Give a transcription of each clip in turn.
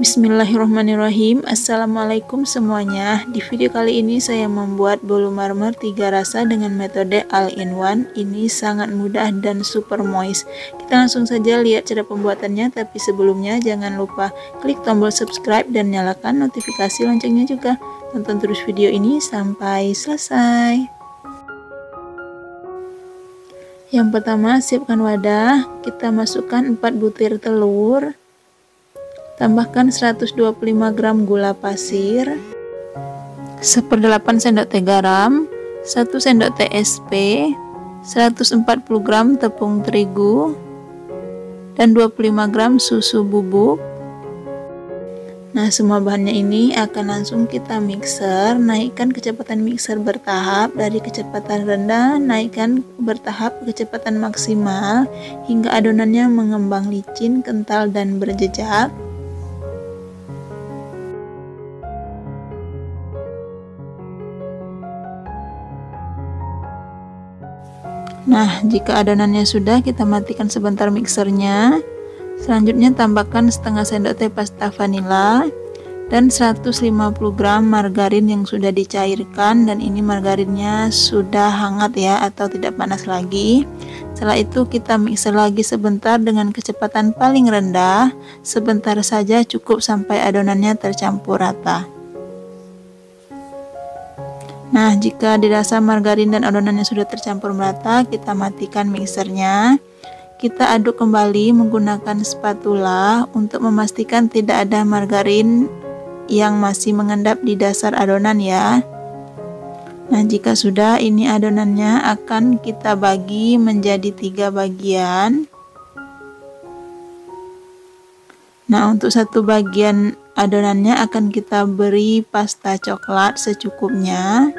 Bismillahirrahmanirrahim. Assalamualaikum semuanya. Di video kali ini saya membuat bolu marmer 3 rasa dengan metode all-in-one. Ini sangat mudah dan super moist. Kita langsung saja lihat cara pembuatannya Tapi sebelumnya jangan lupa klik tombol subscribe dan nyalakan notifikasi loncengnya juga. Tonton terus video ini sampai selesai. Yang pertama siapkan wadah. Kita masukkan 4 butir telur Tambahkan 125 gram gula pasir, seperdelapan sendok teh garam, 1 sendok teh SP, 140 gram tepung terigu, dan 25 gram susu bubuk. Nah, semua bahannya ini akan langsung kita mixer. Naikkan kecepatan mixer bertahap dari kecepatan rendah, naikkan bertahap kecepatan maksimal hingga adonannya mengembang licin, kental, dan berjejak. Nah, jika adonannya sudah, kita matikan sebentar mixernya. Selanjutnya tambahkan setengah sendok teh pasta vanila dan 150 gram margarin yang sudah dicairkan dan ini margarinnya sudah hangat ya atau tidak panas lagi. Setelah itu kita mixer lagi sebentar dengan kecepatan paling rendah. Sebentar saja cukup sampai adonannya tercampur rata. Nah, jika dirasa margarin dan adonannya sudah tercampur merata, kita matikan mixernya. Kita aduk kembali menggunakan spatula untuk memastikan tidak ada margarin yang masih mengendap di dasar adonan ya. Nah, jika sudah, ini adonannya akan kita bagi menjadi tiga bagian. Nah, untuk satu bagian adonannya akan kita beri pasta coklat secukupnya.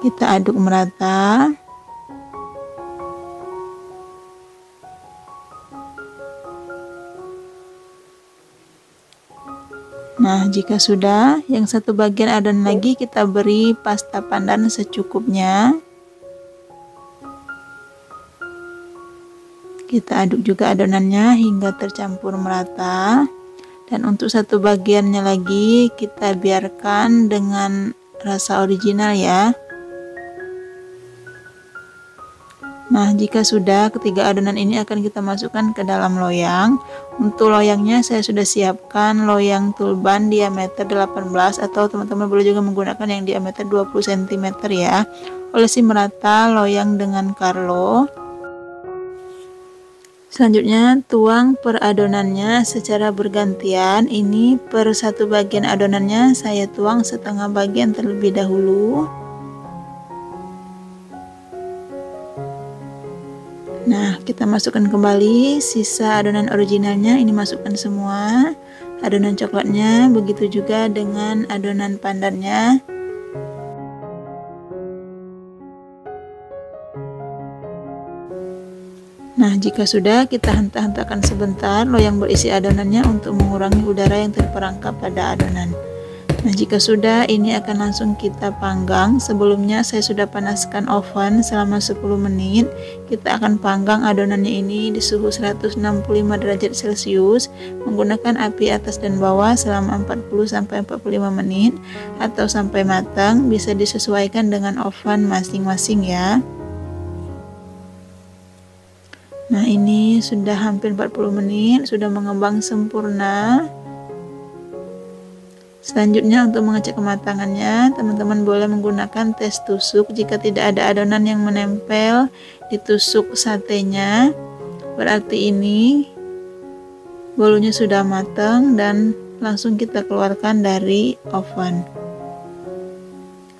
Kita aduk merata. Nah, jika sudah, yang satu bagian adonan lagi kita beri pasta pandan secukupnya. Kita aduk juga adonannya hingga tercampur merata. Dan untuk satu bagiannya lagi kita biarkan dengan rasa original ya. Nah, jika sudah, ketiga adonan ini akan kita masukkan ke dalam loyang. Untuk loyangnya saya sudah siapkan loyang tulban diameter 18 atau teman-teman boleh juga menggunakan yang diameter 20 cm ya. Olesi merata loyang dengan karlo. Selanjutnya tuang per adonannya secara bergantian. Ini per satu bagian adonannya saya tuang setengah bagian terlebih dahulu. Nah, kita masukkan kembali sisa adonan originalnya. Ini masukkan semua adonan coklatnya, begitu juga dengan adonan pandannya. Nah, jika sudah, kita hentak-hentakan sebentar loyang berisi adonannya untuk mengurangi udara yang terperangkap pada adonan. Nah, jika sudah, ini akan langsung kita panggang. Sebelumnya saya sudah panaskan oven selama 10 menit. Kita akan panggang adonannya ini di suhu 165 derajat Celcius menggunakan api atas dan bawah selama 40 sampai 45 menit atau sampai matang. Bisa disesuaikan dengan oven masing-masing ya. Nah, ini sudah hampir 40 menit, sudah mengembang sempurna. Selanjutnya untuk mengecek kematangannya, teman-teman boleh menggunakan tes tusuk jika tidak ada adonan yang menempel di tusuk satenya. Berarti ini bolunya sudah matang dan langsung kita keluarkan dari oven.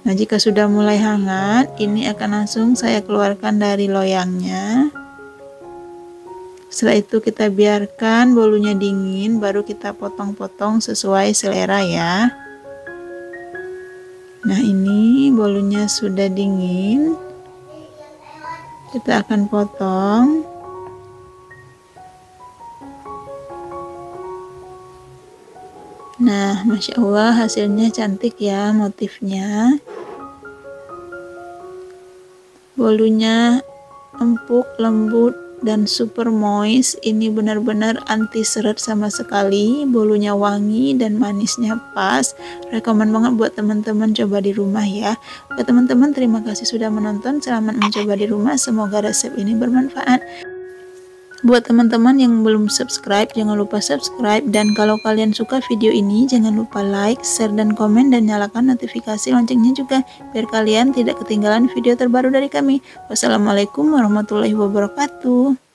Nah, jika sudah mulai hangat, ini akan langsung saya keluarkan dari loyangnya. Setelah itu kita biarkan bolunya dingin, baru kita potong-potong sesuai selera ya. Nah ini bolunya sudah dingin. Kita akan potong. Nah, masya Allah hasilnya cantik ya motifnya. Bolunya empuk, lembut, dan super moist. Ini benar-benar anti seret sama sekali. Bolunya wangi dan manisnya pas. Rekomen banget buat teman-teman coba di rumah ya. Buat teman-teman terima kasih sudah menonton. Selamat mencoba di rumah. Semoga resep ini bermanfaat Buat teman-teman yang belum subscribe, jangan lupa subscribe. Dan kalau kalian suka video ini, jangan lupa like, share, dan komen. Dan nyalakan notifikasi loncengnya juga, biar kalian tidak ketinggalan video terbaru dari kami. Wassalamualaikum warahmatullahi wabarakatuh.